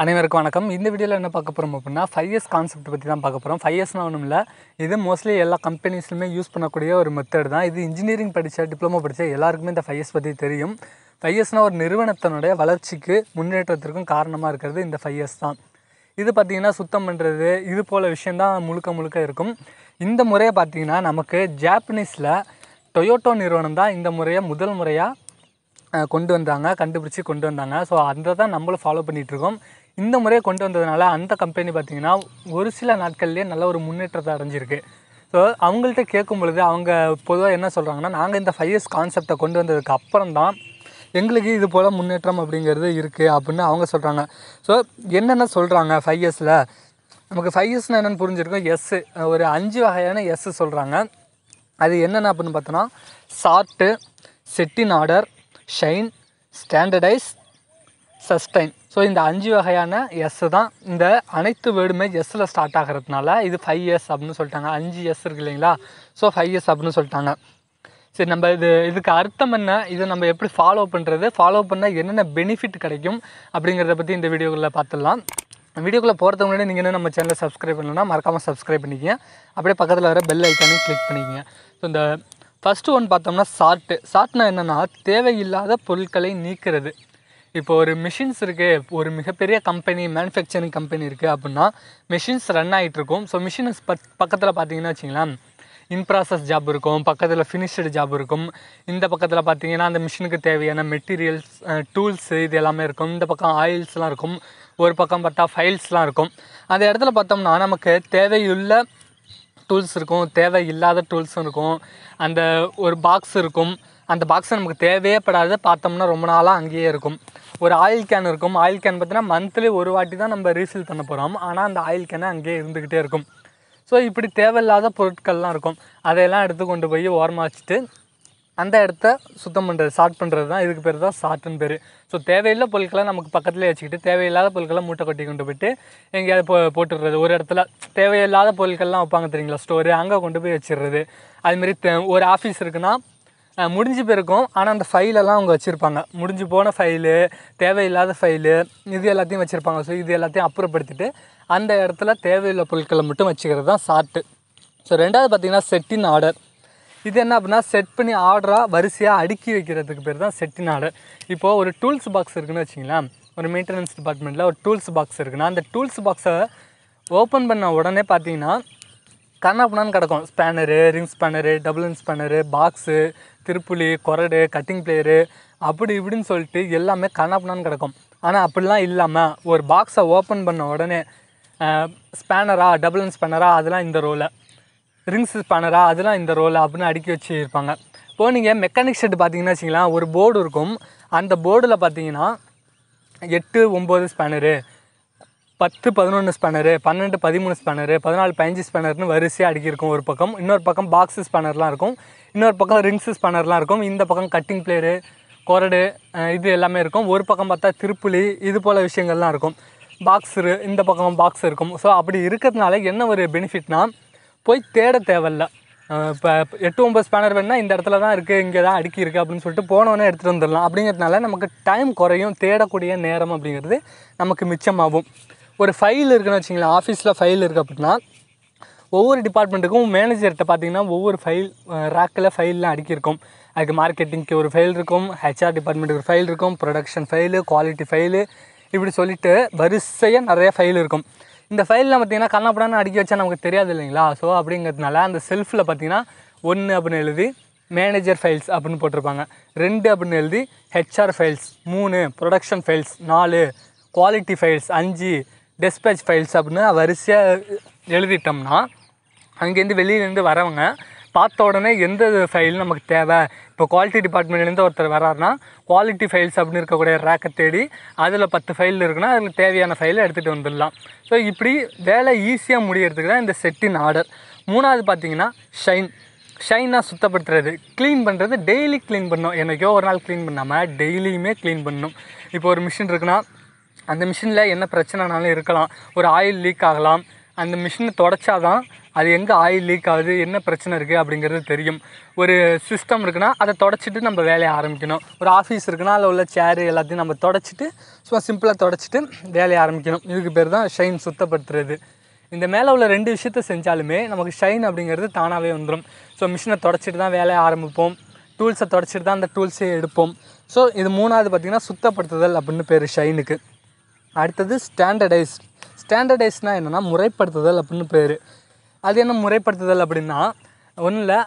அனைவருக்கும் வணக்கம். இந்த வீடியோவில் என்ன பார்க்க போகிறோம் அப்படின்னா ஃபைவ் இயர்ஸ் கான்செப்ட் பற்றி தான் பார்க்க போகிறோம் ஃபைவ் இயர்ஸ்னால் ஒன்றும் இல்லை. இது மோஸ்ட்லி எல்லா கம்பெனிஸ்லுமே யூஸ் பண்ணக்கூடிய ஒரு மெத்தட் தான். இது இன்ஜினியரிங் படித்த டிப்ளமோ படித்த எல்லாருக்குமே இந்த ஃபைவ் இயர்ஸ் பற்றி தெரியும். ஃபைவ் இயர்ஸ்னால் ஒரு நிறுவனத்தினுடைய வளர்ச்சிக்கு முன்னேற்றத்திற்கும் காரணமாக இருக்கிறது இந்த ஃபைவ் இயர்ஸ் தான். இது பார்த்திங்கன்னா சுத்தம் பண்ணுறது இது போல் விஷயந்தான் முழுக்க முழுக்க இருக்கும். இந்த முறையை பார்த்திங்கன்னா நமக்கு ஜாப்பனீஸில் டொயோட்டோ நிறுவனம் தான் இந்த முறையை முதல் முறையாக கொண்டு வந்தாங்க கண்டுபிடிச்சி கொண்டு வந்தாங்க. ஸோ அந்த தான் நம்மளும் ஃபாலோ பண்ணிகிட்ருக்கோம் இந்த முறையை கொண்டு வந்ததுனால அந்த கம்பெனி பார்த்திங்கன்னா ஒரு சில நாட்கள்லேயே நல்ல ஒரு முன்னேற்றத்தை அடைஞ்சிருக்கு. ஸோ அவங்கள்ட்ட கேட்கும் பொழுது அவங்க பொதுவாக என்ன சொல்கிறாங்கன்னா நாங்கள் இந்த ஃபைவ் இயர்ஸ் கான்செப்டை கொண்டு வந்ததுக்கு அப்புறம் தான் எங்களுக்கு இது போல் முன்னேற்றம் அப்படிங்கிறது இருக்குது அப்படின்னு அவங்க சொல்கிறாங்க ஸோ என்னென்ன சொல்கிறாங்க ஃபைவ் இயர்ஸில் நமக்கு ஃபைவ் இயர்ஸ்னால் என்னென்னு புரிஞ்சிருக்கோம்? எஸ்ஸு ஒரு அஞ்சு வகையான எஸ்ஸு சொல்கிறாங்க அது என்னென்ன அப்படின்னு பார்த்தோன்னா sort set in order shine standardize sustain so இந்த அஞ்சு வகையான எஸ் தான். இந்த அனைத்து வேர்டுமே எஸ்ஸில் ஸ்டார்ட் ஆகிறதுனால இது ஃபைவ் இயர்ஸ் அப்படின்னு சொல்லிட்டாங்க. அஞ்சு எஸ் இருக்கு இல்லைங்களா? ஸோ ஃபைவ் இயர்ஸ் அப்படின்னு சொல்லிட்டாங்க. சரி நம்ம இது இதுக்கு அர்த்தம் என்ன? இதை நம்ம எப்படி ஃபாலோ பண்ணுறது ஃபாலோ பண்ணால் என்னென்ன பெனிஃபிட் கிடைக்கும் அப்படிங்கிறத பற்றி இந்த வீடியோக்குள்ளே பார்த்துடலாம். வீடியோக்குள்ளே போகிறதுக்கு முன்னாடி நீங்கள் என்ன நம்ம சேனலை சப்ஸ்கிரைப் பண்ணலன்னா மறக்காமல் சப்ஸ்கிரைப் பண்ணிக்கங்க. அப்படியே பக்கத்தில் வர பெல் ஐக்கானையும் கிளிக் பண்ணிக்கங்க. ஸோ இந்த ஃபஸ்ட்டு ஒன் பார்த்தோம்னா சார்ட்டு சார்ட்னா என்னென்னா தேவையில்லாத பொருட்களை நீக்கிறது. இப்போ ஒரு மிஷின்ஸ் இருக்குது ஒரு மிகப்பெரிய கம்பெனி மேனுஃபேக்சரிங் கம்பெனி இருக்குது அப்படின்னா மிஷின்ஸ் ரன் ஆகிட்டு இருக்கும் ஸோ மிஷின்ஸ் பத் பக்கத்தில் பார்த்தீங்கன்னா வச்சிங்களேன் இன் ப்ராசஸ் ஜாப் இருக்கும் பக்கத்தில் ஃபினிஷ்டு ஜாப் இருக்கும். இந்த பக்கத்தில் பார்த்தீங்கன்னா அந்த மிஷினுக்கு தேவையான மெட்டீரியல்ஸ் டூல்ஸு இது எல்லாமே இருக்கும். இந்த பக்கம் ஆயில்ஸ்லாம் இருக்கும். ஒரு பக்கம் பார்த்தா ஃபைல்ஸ்லாம் இருக்கும். அந்த இடத்துல பார்த்தோம்னா நமக்கு தேவையுள்ள டூல்ஸ் இருக்கும். தேவையில்லாத டூல்ஸும் இருக்கும். அந்த ஒரு பாக்ஸ் இருக்கும். அந்த பாக்ஸ் நமக்கு தேவையே படாது பார்த்தோம்னா ரொம்ப நாளாக அங்கேயே இருக்கும். ஒரு ஆயில் கேன் இருக்கும். ஆயில் கேன் பார்த்தீங்கன்னா மந்த்லி ஒரு வாட்டி தான் நம்ம ரீஃபில் பண்ண போகிறோம் ஆனால் அந்த ஆயில் கேனை அங்கேயே இருந்துக்கிட்டே இருக்கும். ஸோ இப்படி தேவையில்லாத பொருட்கள்லாம் இருக்கும். அதையெல்லாம் எடுத்து கொண்டு போய் ஓரமாக வச்சுட்டு அந்த இடத்த சுத்தம் பண்ணுறது சார்ட் பண்ணுறது தான். இதுக்கு பேர் தான் சார்ட்டுன்னு பேர். ஸோ தேவையில்லை பொருட்களை நமக்கு பக்கத்துலேயே வச்சுக்கிட்டு தேவையில்லாத பொருட்களை மூட்டை கொட்டி கொண்டு போயிட்டு எங்கேயாவது போ போட்டுடுறது. ஒரு இடத்துல தேவையில்லாத பொருட்கள்லாம் வைப்பாங்க தெரியுங்களா? ஸ்டோரு அங்கே கொண்டு போய் வச்சிடுறது. அதுமாரி தே- ஒரு ஆஃபீஸ் இருக்குன்னா முடிஞ்சு போயிருக்கும். ஆனால் அந்த ஃபைலெல்லாம் அவங்க வச்சுருப்பாங்க. முடிஞ்சு போன ஃபைலு தேவையில்லாத ஃபைலு இது எல்லாத்தையும் வச்சுருப்பாங்க. ஸோ இது எல்லாத்தையும் அப்புறப்படுத்திட்டு அந்த இடத்துல தேவையில்லை பொருட்களை மட்டும் வச்சுக்கிறது தான் சார்ட்டு ஸோ ரெண்டாவது பார்த்தீங்கன்னா செட்டின் ஆர்டர் இது என்ன அப்படின்னா செட் பண்ணி ஆர்டராக வரிசையாக அடுக்கி வைக்கிறதுக்கு பேர் தான் செட்டின் ஆர்டர் இப்போது ஒரு டூல்ஸ் பாக்ஸ் இருக்குன்னு வச்சிங்களேன் ஒரு மெயின்டெனன்ஸ் டிபார்ட்மெண்ட்டில் ஒரு டூல்ஸ் பாக்ஸ் இருக்குன்னா அந்த டூல்ஸ் பாக்ஸை ஓப்பன் பண்ண உடனே பார்த்தீங்கன்னா கண்ணாப்புனான்னு கிடக்கும். Spanner ring spanner double spanner box திருப்புளி கொரடு கட்டிங் பிளேயரு அப்படி இப்படின்னு சொல்லிட்டு எல்லாமே கண்ணாப்புனான்னு கிடக்கும். ஆனால் அப்படிலாம் இல்லாமல் ஒரு பாக்ஸை ஓப்பன் பண்ண உடனே ஸ்பேனரா டபுள் ஸ்பேனரா அதெல்லாம் இந்த ரோலை ரிங்ஸ் ஸ்பேனரா அதெல்லாம் இந்த ரோல் அப்படின்னு அடுக்கி வச்சுருப்பாங்க. இப்போ நீங்கள் மெக்கானிக் ஷெட் பார்த்தீங்கன்னா வச்சிங்களேன் ஒரு போர்டு இருக்கும். அந்த போர்டில் பார்த்தீங்கன்னா எட்டு ஒம்பது ஸ்பேனரு பத்து பதினொன்று ஸ்பேனரு பன்னெண்டு பதிமூணு ஸ்பேனரு பதினாலு பதினஞ்சு ஸ்பேனர்னு வரிசையாக அடுக்கியிருக்கும் ஒரு பக்கம். இன்னொரு பக்கம் பாக்ஸு ஸ்பேனர்லாம் இருக்கும். இன்னொரு பக்கம் ரிங்ஸு ஸ்பேனர்லாம் இருக்கும். இந்த பக்கம் கட்டிங் பிளேயரு கொரடு இது எல்லாமே இருக்கும். ஒரு பக்கம் பார்த்தா திருப்புளி இது போல் விஷயங்கள்லாம் இருக்கும். பாக்ஸரு இந்த பக்கம் பாக்ஸ் இருக்கும். ஸோ அப்படி இருக்கிறதுனால என்ன ஒரு பெனிஃபிட்னால் போய் தேட தேவையில்ல. இப்போ எட்டு ஒம்பது ஸ்பேனர் வேணுன்னா இந்த இடத்துல தான் இருக்குது இங்கே தான் அடுக்கி இருக்குது அப்படின்னு சொல்லிட்டு போனோன்னே எடுத்துகிட்டு வந்துடலாம். அப்படிங்கிறதுனால நமக்கு டைம் குறையும் தேடக்கூடிய நேரம் அப்படிங்கிறது நமக்கு மிச்சமாகும். ஒரு ஃபைல் இருக்குன்னு வச்சிங்களேன் ஆஃபீஸில் ஃபைல் இருக்குது அப்படின்னா ஒவ்வொரு டிபார்ட்மெண்ட்டுக்கும் மேனேஜர்கிட்ட பார்த்தீங்கன்னா ஒவ்வொரு ஃபைல் ரேக்கில் ஃபைல்லாம் அடுக்கியிருக்கும். அதுக்கு மார்க்கெட்டிங்க்கு ஒரு ஃபைல் இருக்கும் ஹெச்ஆர் டிபார்ட்மெண்ட்டுக்கு ஒரு ஃபைல் இருக்கும் ப்ரொடக்ஷன் ஃபைலு குவாலிட்டி ஃபைலு இப்படி சொல்லிட்டு வரிசையாக நிறைய ஃபைல் இருக்கும். இந்த ஃபைலில் பார்த்தீங்கன்னா கண்ணாப்படான்னு அடுக்கி வச்சா நமக்கு தெரியாது இல்லைங்களா? ஸோ அப்படிங்கிறதுனால அந்த செல்ஃபில் பார்த்தீங்கன்னா ஒன்று அப்படின்னு எழுதி மேனேஜர் ஃபைல்ஸ் அப்படின்னு போட்டிருப்பாங்க. ரெண்டு அப்படின்னு எழுதி ஹெச்ஆர் ஃபைல்ஸ் மூணு ப்ரொடக்ஷன் ஃபைல்ஸ் நாலு குவாலிட்டி ஃபைல்ஸ் அஞ்சு டெஸ்பேச் ஃபைல்ஸ் அப்படின்னு வரிசையாக எழுதிட்டோம்னா அங்கேருந்து வெளியிலேருந்து வரவங்க பார்த்த உடனே எந்த ஃபைல் நமக்கு தேவை? இப்போ குவாலிட்டி டிபார்ட்மெண்ட்லேருந்து ஒருத்தர் வராருன்னா குவாலிட்டி ஃபைல்ஸ் அப்படின்னு இருக்கக்கூடிய ரேக்கை தேடி அதில் பத்து ஃபைல் இருக்குன்னா அதில் தேவையான ஃபைலை எடுத்துகிட்டு வந்துடலாம். ஸோ இப்படி வேலை ஈஸியாக முடியறதுக்கு தான் இந்த செட்டின் ஆர்டர் மூணாவது பார்த்தீங்கன்னா ஷைன் ஷைனாக சுத்தப்படுத்துறது. க்ளீன் பண்ணுறது டெய்லி க்ளீன் பண்ணும் என்னைக்கோ ஒரு நாள் க்ளீன் பண்ணாமல் டெய்லியுமே க்ளீன் பண்ணணும். இப்போ ஒரு மிஷின் இருக்குன்னா அந்த மிஷினில் என்ன பிரச்சனைனாலும் இருக்கலாம். ஒரு ஆயில் லீக் ஆகலாம். அந்த மிஷினை தொடச்சாதான் அது எங்கே ஆயில் லீக் ஆகுது என்ன பிரச்சனை இருக்குது அப்படிங்கிறது தெரியும். ஒரு சிஸ்டம் இருக்குன்னா அதை தொடச்சிட்டு நம்ம வேலையை ஆரம்பிக்கணும். ஒரு ஆஃபீஸ் இருக்குன்னா அதில் உள்ள சேரு எல்லாத்தையும் நம்ம தொடச்சிட்டு சும்மா சிம்பிளாக தொடச்சிட்டு வேலையை ஆரம்பிக்கணும். இதுக்கு பேர் தான் ஷைன் சுத்தப்படுத்துறது. இந்த மேலே உள்ள ரெண்டு விஷயத்த செஞ்சாலுமே நமக்கு ஷைன் அப்படிங்கிறது தானாகவே வந்துடும் ஸோ மிஷினை தொடச்சிட்டு தான் வேலையை ஆரம்பிப்போம். டூல்ஸை தொடச்சிட்டு தான் அந்த டூல்ஸே எடுப்போம். ஸோ இது மூணாவது பார்த்திங்கன்னா சுத்தப்படுத்துதல் அப்படின்னு பேர் ஷைனுக்கு அடுத்தது ஸ்டாண்டர்டைஸ் ஸ்டாண்டர்டைஸ்னால் என்னென்னா முறைப்படுத்துதல் அப்படின்னு பேர். அது என்ன முறைப்படுத்துதல் அப்படின்னா ஒன்றும் இல்லை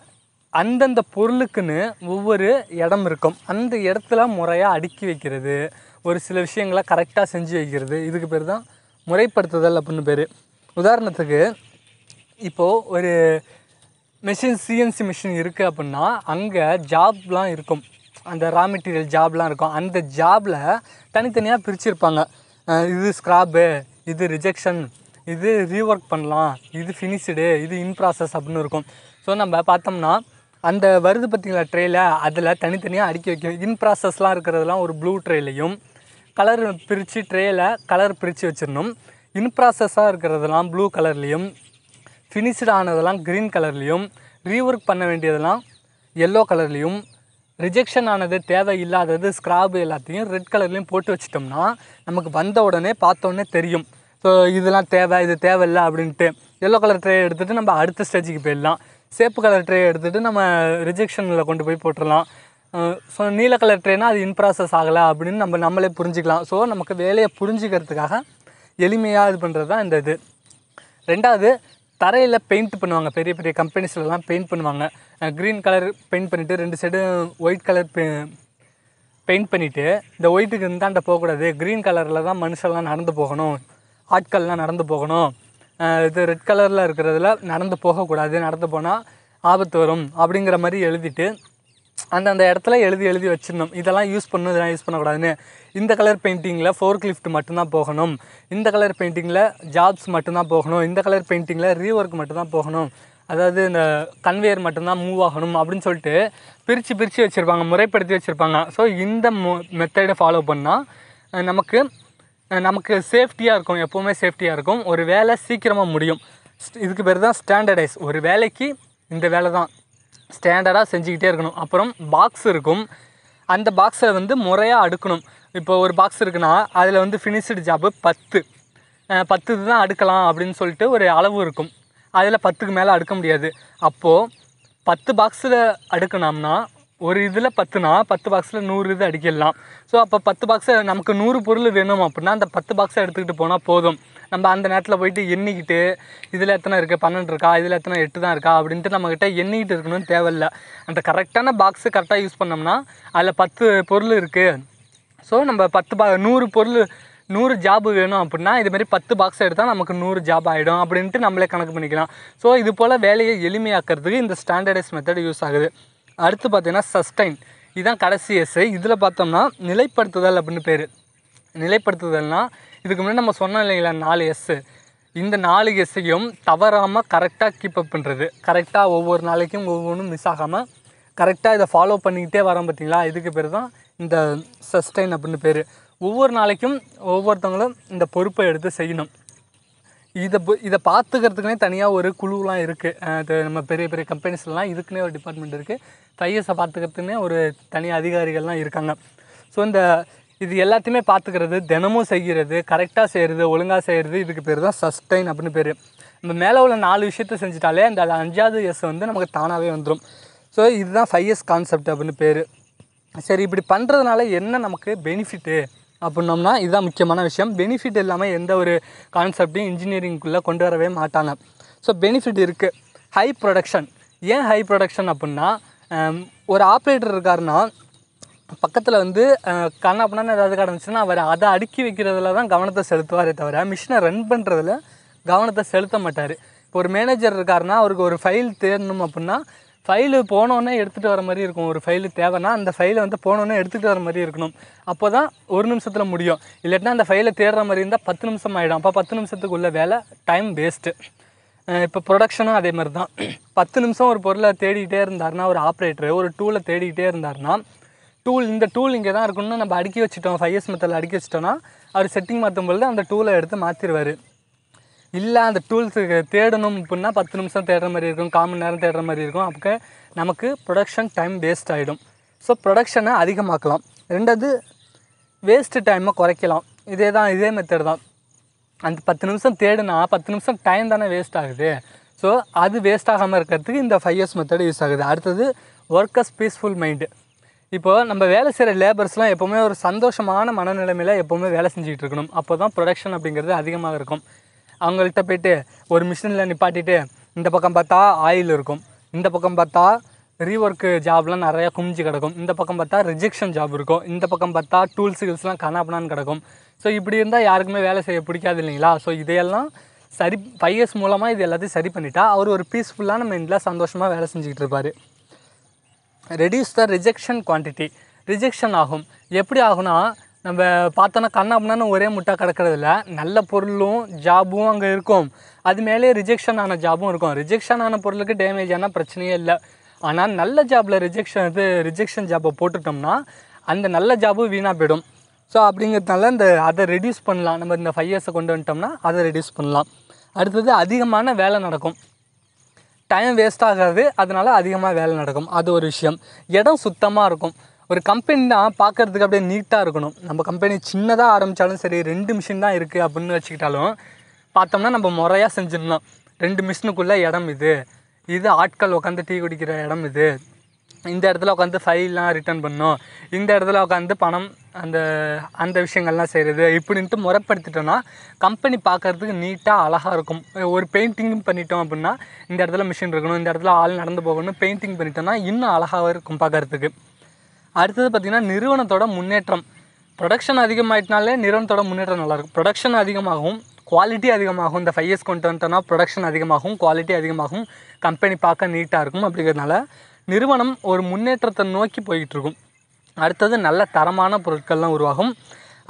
அந்தந்த பொருளுக்குன்னு ஒவ்வொரு இடம் இருக்கும். அந்த இடத்துல முறையாக அடுக்கி வைக்கிறது ஒரு சில விஷயங்களை கரெக்டாக செஞ்சு வைக்கிறது இதுக்கு பேர் தான் முறைப்படுத்துதல் அப்படின்னு பேர். உதாரணத்துக்கு இப்போது ஒரு மிஷின் சிஎன்சி மிஷின் இருக்குது அப்படின்னா அங்கே ஜாப்லாம் இருக்கும். அந்த ரா மெட்டீரியல் ஜாப்லாம் இருக்கும். அந்த ஜாபில் தனித்தனியாக பிரிச்சிருப்பாங்க. இது ஸ்க்ராப்பு இது ரிஜெக்ஷன் இது ரீஒர்க் பண்ணலாம் இது ஃபினிஷ்டு இது இன் ப்ராசஸ் அப்படின்னு இருக்கும். ஸோ நம்ம பார்த்தோம்னா அந்த வருது பார்த்தீங்களா ட்ரேயில் அதில் தனித்தனியாக அடுக்கி வைக்கும் இன் ப்ராசஸ்லாம் இருக்கிறதுலாம் ஒரு ப்ளூ ட்ரேலையும் கலர் பிரித்து ட்ரேயில் கலர் பிரித்து வச்சிடணும். இன் ப்ராசஸாக இருக்கிறதெல்லாம் ப்ளூ கலர்லேயும் ஃபினிஷ்டு ஆனதெல்லாம் க்ரீன் கலர்லேயும் ரீஒர்க் பண்ண வேண்டியதெல்லாம் எல்லோ கலர்லேயும் ரிஜெக்ஷன் ஆனது தேவையில்லாதது ஸ்க்ராப் எல்லாத்தையும் ரெட் கலர்லேயும் போட்டு வச்சிட்டோம்னா நமக்கு வந்த உடனே பார்த்தோன்னே தெரியும். ஸோ இதெல்லாம் தேவை இது தேவையில்லை அப்படின்ட்டு. எல்லோ கலர் ட்ரே எடுத்துகிட்டு நம்ம அடுத்த ஸ்டேஜுக்கு போயிடலாம். சேப்பு கலர் ட்ரே எடுத்துகிட்டு நம்ம ரிஜெக்ஷனில் கொண்டு போய் போட்டுடலாம். ஸோ நீல கலர் ட்ரேனா அது இன் ப்ராசஸ் ஆகலை அப்படின்னு நம்ம நம்மளே புரிஞ்சுக்கலாம். ஸோ நமக்கு வேலையை புரிஞ்சுக்கிறதுக்காக எளிமையாக இது பண்ணுறது தான் இந்த இது. ரெண்டாவது தரையில் பெயிண்ட் பண்ணுவாங்க. பெரிய பெரிய கம்பெனிஸ்லலாம் பெயிண்ட் பண்ணுவாங்க. க்ரீன் கலர் பெயிண்ட் பண்ணிவிட்டு ரெண்டு சைடு ஒயிட் கலர் பெயிண்ட் பண்ணிவிட்டு இந்த ஒயிட்டுக்கு இருந்தாண்ட போகக்கூடாது. க்ரீன் கலரில் தான் மனுஷெல்லாம் நடந்து போகணும். ஆட்கள்லாம் நடந்து போகணும். இது ரெட் கலரில் இருக்கிறதுல நடந்து போகக்கூடாது. நடந்து போனால் ஆபத்து வரும். அப்படிங்கிற மாதிரி எழுதிட்டு அந்தந்த இடத்துல எழுதி எழுதி வச்சிடணும். இதெல்லாம் யூஸ் பண்ணணும் இதெல்லாம் யூஸ் பண்ணக்கூடாதுன்னு. இந்த கலர் பெயிண்டிங்கில் ஃபோர்க் லிஃப்ட் மட்டும்தான் போகணும். இந்த கலர் பெயிண்டிங்கில் ஜாப்ஸ் மட்டும்தான் போகணும். இந்த கலர் பெயிண்டிங்கில் ரீஒர்க் மட்டும்தான் போகணும். அதாவது இந்த கன்வேயர் மட்டும்தான் மூவ் ஆகணும் அப்படின்னு சொல்லிட்டு பிரித்து பிரித்து வச்சுருப்பாங்க முறைப்படுத்தி வச்சுருப்பாங்க. ஸோ இந்த மெத்தடை ஃபாலோ பண்ணால் நமக்கு நமக்கு சேஃப்டியாக இருக்கும். எப்போவுமே சேஃப்டியாக இருக்கும். ஒரு வேலை சீக்கிரமாக முடியும். இதுக்கு பேர் தான் ஸ்டாண்டர்டைஸ் ஒரு வேலைக்கு இந்த வேலை தான். ஸ்டாண்டர்டாக செஞ்சுக்கிட்டே இருக்கணும். அப்புறம் பாக்ஸ் இருக்கும். அந்த பாக்ஸை வந்து முறையாக அடுக்கணும். இப்போ ஒரு பாக்ஸ் இருக்குன்னா அதில் வந்து ஃபினிஷ்டு ஜாப்பு பத்து. பத்து தான் அடுக்கலாம் அப்படின்னு சொல்லிட்டு ஒரு அளவு இருக்கும். அதில் பத்துக்கு மேலே அடுக்க முடியாது. அப்போது பத்து பாக்ஸில் அடுக்கணும்னா ஒரு இதில் பத்துனா பத்து பாக்ஸில் நூறு இது அடிக்கலாம் ஸோ அப்போ பத்து பாக்ஸை நமக்கு நூறு பொருள் வேணும் அப்படின்னா அந்த பத்து பாக்ஸை எடுத்துக்கிட்டு போனால் போதும். நம்ம அந்த நேரத்தில் போயிட்டு எண்ணிக்கிட்டு இதில் எத்தனை இருக்குது பன்னெண்டு இருக்கா? இதில் எத்தனை? எட்டு தான் இருக்கா? அப்படின்ட்டு நம்மக்கிட்ட எண்ணிக்கிட்டு இருக்கணும்னு தேவையில்ல. அந்த கரெக்டான பாக்ஸு கரெக்டாக யூஸ் பண்ணோம்னா அதில் பத்து பொருள் இருக்குது ஸோ நம்ம பத்து பா நூறு பொருள் நூறு ஜாப் வேணும் அப்படின்னா இதுமாரி பத்து பாக்ஸ் எடுத்தால் நமக்கு நூறு ஜாப் ஆகிடும் அப்படின்ட்டு நம்மளே கணக்கு பண்ணிக்கலாம். ஸோ இது போல் வேலையை எளிமையாக்கிறதுக்கு இந்த ஸ்டாண்டர்டைஸ் மெத்தட் யூஸ் ஆகுது. அடுத்து பார்த்தீங்கன்னா சஸ்டைன் இதுதான் கடைசி எஸ்ஐ இதில் பார்த்தோம்னா நிலைப்படுத்துதல் அப்படின்னு பேர். நிலைப்படுத்துதல்னா இதுக்கு முன்னாடி நம்ம சொன்னோம் இல்லைங்களா நாலு எஸ்ஸு இந்த நாலு எஸ்ஸையும் தவறாமல் கரெக்டாக கீப் அப் பண்ணுறது கரெக்டாக ஒவ்வொரு நாளைக்கும் ஒவ்வொன்றும் மிஸ் ஆகாமல் கரெக்டாக இதை ஃபாலோ பண்ணிக்கிட்டே வரோம் பார்த்தீங்களா? இதுக்கு பேர் தான் இந்த சஸ்டைன் அப்படின்னு பேர். ஒவ்வொரு நாளைக்கும் ஒவ்வொருத்தவங்களும் இந்த பொறுப்பை எடுத்து செய்யணும். இதை இதை பார்த்துக்கிறதுக்குனே தனியாக ஒரு குழுலாம் இருக்குது நம்ம பெரிய பெரிய கம்பெனிஸ்லாம் இதுக்குன்னே ஒரு டிபார்ட்மெண்ட் இருக்குது தையஸை பார்த்துக்கிறதுக்குனே ஒரு தனி அதிகாரிகள்லாம் இருக்காங்க. ஸோ இந்த இது எல்லாத்தையுமே பார்த்துக்கிறது தினமும் செய்கிறது கரெக்டாக செய்கிறது ஒழுங்காக செய்கிறது இதுக்கு பேர் தான் சஸ்டைன் அப்படின்னு பேர். நம்ம மேலே உள்ள நாலு விஷயத்த செஞ்சிட்டாலே அந்த அஞ்சாவது எஸ் வந்து நமக்கு தானாகவே வந்துடும் ஸோ இதுதான் ஃபைவ் எஸ் கான்செப்ட் அப்படின்னு பேர். சரி இப்படி பண்ணுறதுனால என்ன நமக்கு பெனிஃபிட்டு அப்படின்னோம்னா இதுதான் முக்கியமான விஷயம். பெனிஃபிட் இல்லாமல் எந்த ஒரு கான்செப்டையும் இன்ஜினியரிங்குள்ளே கொண்டு வரவே மாட்டாங்க. ஸோ பெனிஃபிட் இருக்குது ஹை ப்ரொடக்ஷன் ஏன் ஹை ப்ரொடக்ஷன் அப்படின்னா ஒரு ஆப்ரேட்டர் இருக்காருன்னா பக்கத்தில் வந்து கண்ணா பண்ணான்னு ஏதாவது கிடந்துச்சுன்னா அவர் அதை அடுக்கி வைக்கிறதுல தான் கவனத்தை செலுத்துவாரே தவிர மிஷினை ரன் பண்ணுறதுல கவனத்தை செலுத்த மாட்டார். இப்போ ஒரு மேனேஜர் இருக்காருன்னா அவருக்கு ஒரு ஃபைல் தேடணும் அப்படின்னா ஃபைலு போனோன்னே எடுத்துகிட்டு வர மாதிரி இருக்கும். ஒரு ஃபைலு தேவைன்னா அந்த ஃபைலை வந்து போனோன்னே எடுத்துகிட்டு வர மாதிரி இருக்கணும். அப்போ தான் ஒரு நிமிஷத்தில் முடியும். இல்லாட்டினா அந்த ஃபைலை தேடுற மாதிரி இருந்தால் பத்து நிமிஷம் ஆகிடும் அப்போ பத்து நிமிஷத்துக்குள்ள வேலை டைம் வேஸ்ட்டு இப்போ ப்ரொடக்ஷனும் அதே மாதிரி தான் பத்து நிமிஷம் ஒரு பொருளை தேடிக்கிட்டே இருந்தாருன்னா ஒரு ஆப்ரேட்டர் ஒரு டூலை தேடிக்கிட்டே இருந்தாருன்னா டூல் இந்த டூல் இங்கே தான் இருக்கணும்னு நம்ம அடுக்கி வச்சுட்டோம். ஃபைவ் இயர்ஸ் மெத்தடில் அடுக்கி வச்சிட்டோம்னா அவர் செட்டிங் மாற்றும் பொழுது அந்த டூலை எடுத்து மாற்றிடுவார் இல்லை அந்த டூல்ஸுக்கு தேடணும் அப்படின்னா பத்து நிமிஷம் தேடுற மாதிரி இருக்கும் காமன் நேரம் தேடுற மாதிரி இருக்கும். அப்போ நமக்கு ப்ரொடக்ஷன் டைம் வேஸ்ட் ஆகிடும் ஸோ ப்ரொடக்ஷனை அதிகமாக்கலாம். ரெண்டாவது வேஸ்ட்டு டைமை குறைக்கலாம். இதே தான் இதே மெத்தட் தான். அந்த பத்து நிமிஷம் தேடுனா பத்து நிமிஷம் டைம் தானே வேஸ்ட் ஆகுது. ஸோ அது வேஸ்ட் ஆகாமல் இருக்கிறதுக்கு இந்த ஃபைவ் இயர்ஸ் மெத்தட் யூஸ் ஆகுது. அடுத்தது ஒர்க்கர்ஸ் பீஸ்ஃபுல் மைண்டு இப்போ நம்ம வேலை செய்கிற லேபர்ஸ்லாம் எப்போவுமே ஒரு சந்தோஷமான மனநிலைமையில் எப்போவுமே வேலை செஞ்சுக்கிட்டு இருக்கணும். அப்போ தான் ப்ரொடக்ஷன் அப்படிங்கிறது அதிகமாக இருக்கும். அவங்கள்ட்ட போயிட்டு ஒரு மிஷினில் நிப்பாட்டிட்டு இந்த பக்கம் பார்த்தா ஆயில் இருக்கும். இந்த பக்கம் பார்த்தா ரீஒர்க்கு ஜாப்லாம் நிறையா குமிஞ்சு கிடக்கும். இந்த பக்கம் பார்த்தா ரிஜெக்ஷன் ஜாப் இருக்கும். இந்த பக்கம் பார்த்தா டூல்ஸ் கில்ஸ்லாம் கனாப்பனான்னு கிடக்கும். ஸோ இப்படி இருந்தால் யாருக்குமே வேலை செய்ய பிடிக்காது இல்லைங்களா? ஸோ இதையெல்லாம் சரி ஃபைவ் இயர்ஸ் மூலமாக இது எல்லாத்தையும் சரி பண்ணிட்டா அவர் ஒரு பீஸ்ஃபுல்லான மைண்டில் சந்தோஷமாக வேலை செஞ்சுக்கிட்டு இருப்பார். Reduce the rejection quantity rejection ஆகும். எப்படி ஆகும்னா நம்ம பார்த்தோன்னா கண்ணாப்புனான்னு ஒரே முட்டா கிடக்கிறதுல நல்ல பொருளும் ஜாபும் அங்கே இருக்கும். அது மேலே ரிஜெக்ஷன் ஆன ஜாபும் இருக்கும். ரிஜெக்ஷன் ஆன பொருளுக்கு டேமேஜ் ஆனால் பிரச்சனையே இல்லை. ஆனால் நல்ல ஜாபில் ரிஜெக்ஷன் இது ரிஜெக்ஷன் ஜாப்பை போட்டுட்டோம்னா அந்த நல்ல ஜாபும் வீணாக போயிடும். ஸோ அப்படிங்கிறதுனால இந்த அதை ரெடியூஸ் பண்ணலாம். நம்ம இந்த ஃபைவ் இயர்ஸை கொண்டு வந்துட்டோம்னா அதை ரெடியூஸ் பண்ணலாம். அடுத்தது அதிகமான வேலை நடக்கும். டைம் வேஸ்ட் ஆகாது. அதனால அதிகமாக வேலை நடக்கும். அது ஒரு விஷயம். இடம் சுத்தமாக இருக்கும். ஒரு கம்பெனினா பார்க்கறதுக்கு அப்படியே நீட்டாக இருக்கணும். நம்ம கம்பெனி சின்னதாக ஆரம்பித்தாலும் சரி ரெண்டு மிஷின் தான் இருக்குது அப்படின்னு வச்சுக்கிட்டாலும் பார்த்தோம்னா நம்ம முறையாக செஞ்சிடணும் ரெண்டு மிஷினுக்குள்ளே இடம் இது. இது ஆட்கள் உட்காந்து டீ குடிக்கிற இடம் இது. இந்த இடத்துல உட்காந்து ஃபைல்லாம் ரிட்டர்ன் பண்ணணும். இந்த இடத்துல உட்காந்து பணம் அந்த அந்த விஷயங்கள்லாம் செய்கிறது இப்படின்ட்டு முறைப்படுத்திட்டோன்னா கம்பெனி பார்க்கறதுக்கு நீட்டாக அழகாக இருக்கும். ஒரு பெயிண்டிங் பண்ணிட்டோம் அப்படின்னா இந்த இடத்துல மிஷின் இருக்கணும் இந்த இடத்துல ஆள் நடந்து போகணும் பெயிண்டிங் பண்ணிட்டோம்னா இன்னும் அழகாக இருக்கும் பார்க்கறதுக்கு. அடுத்தது பார்த்திங்கன்னா நிறுவனத்தோட முன்னேற்றம். ப்ரொடக்ஷன் அதிகமாயிட்டனாலே நிறுவனத்தோட முன்னேற்றம் நல்லாயிருக்கும். ப்ரொடக்ஷன் அதிகமாகும் குவாலிட்டி அதிகமாகும் இந்த ஃபைவ் இயர்ஸ் கொண்டு வந்துட்டோம்னா ப்ரொடக்ஷன் அதிகமாகும் குவாலிட்டி அதிகமாகும் கம்பெனி பார்க்க நீட்டாக இருக்கும். அப்படிங்கிறதுனால நிறுவனம் ஒரு முன்னேற்றத்தை நோக்கி போய்கிட்டு இருக்கும் அடுத்தது நல்ல தரமான பொருட்கள்லாம் உருவாகும்.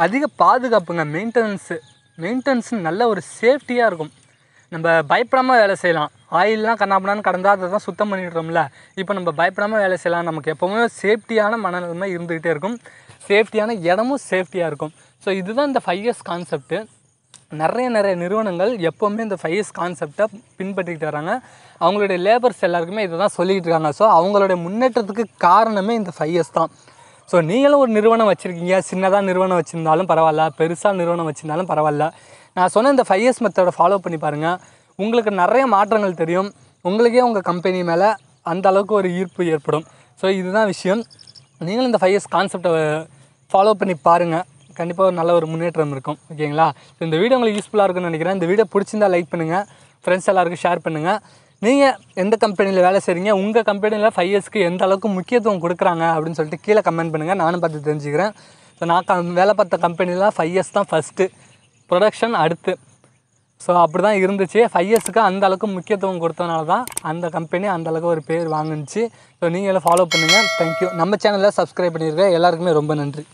அதிக பாதுகாப்புங்க மெயின்டெனன்ஸு மெயின்டெனன்ஸ் நல்ல ஒரு சேஃப்டியாக இருக்கும். நம்ம பயப்படாமல் வேலை செய்யலாம். ஆயிலெலாம் கண்ணாப்பண்ணான்னு கடந்தால் அதை தான் சுத்தம் பண்ணிடுறோம்ல இப்போ நம்ம பயப்படாமல் வேலை செய்யலாம். நமக்கு எப்போவுமே சேஃப்டியான மனநிலைமை இருந்துக்கிட்டே இருக்கும். சேஃப்டியான இடமும் சேஃப்டியாக இருக்கும். ஸோ இதுதான் இந்த ஃபைவ் இயர்ஸ் கான்செப்ட்டு நிறைய நிறைய நிறுவனங்கள் எப்போவுமே இந்த ஃபைவ் இயர்ஸ் கான்செப்டை பின்பற்றிக்கிட்டு வராங்க. அவங்களுடைய லேபர்ஸ் எல்லாருக்குமே இதை தான் சொல்லிக்கிட்டு இருக்காங்க. ஸோ அவங்களுடைய முன்னேற்றத்துக்கு காரணமே இந்த ஃபைவ் இயர்ஸ் தான். ஸோ நீங்களும் ஒரு நிறுவனம் வச்சுருக்கீங்க. சின்னதாக நிறுவனம் வச்சுருந்தாலும் பரவாயில்ல. பெருசாக நிறுவனம் வச்சுருந்தாலும் பரவாயில்ல. நான் சொன்ன இந்த ஃபைவ் இயர்ஸ் மெத்தடை ஃபாலோ பண்ணி பாருங்கள் உங்களுக்கு நிறைய மாற்றங்கள் தெரியும். உங்களுக்கே உங்கள் கம்பெனி மேலே அந்த அளவுக்கு ஒரு ஈர்ப்பு ஏற்படும். ஸோ இதுதான் விஷயம். நீங்களும் இந்த ஃபைவ் இயர்ஸ் கான்செப்டை ஃபாலோ பண்ணி பாருங்கள் கண்டிப்பாக ஒரு நல்ல ஒரு முன்னேற்றம் இருக்கும். ஓகேங்களா இந்த வீடியோ உங்களுக்கு யூஸ்ஃபுல்லாக இருக்கும்னு நினைக்கிறேன். இந்த வீடியோ பிடிச்சிருந்தா லைக் பண்ணுங்கள் ஃப்ரெண்ட்ஸ் எல்லாருக்கும் ஷேர் பண்ணுங்கள் நீங்கள் எந்த கம்பெனியில் வேலை செய்கிறீங்க உங்கள் கம்பெனியில் ஃபைவ் இயர்ஸ்க்கு எந்த அளவுக்கு முக்கியத்துவம் கொடுக்குறாங்க? அப்படின்னு சொல்லிட்டு கீழே கமெண்ட் பண்ணுங்கள் நானும் பார்த்து தெரிஞ்சுக்கிறேன். ஸோ நான் கம் வேலை பார்த்த கம்பெனியில் ஃபைவ் இயர்ஸ் தான் ஃபஸ்ட்டு ப்ரொடக்ஷன் அடுத்து. ஸோ அப்படி தான் இருந்துச்சு. ஃபைவ் இயர்ஸுக்கு அந்த அளவுக்கு முக்கியத்துவம் கொடுத்தனால தான் அந்த கம்பெனி அந்த அளவுக்கு ஒரு பேர் வாங்குனுச்சு. ஸோ நீங்களும் ஃபாலோ பண்ணுங்கள் தேங்க்யூ நம்ம சேனலில் சப்ஸ்கிரைப் பண்ணியிருக்க எல்லாருக்குமே ரொம்ப நன்றி.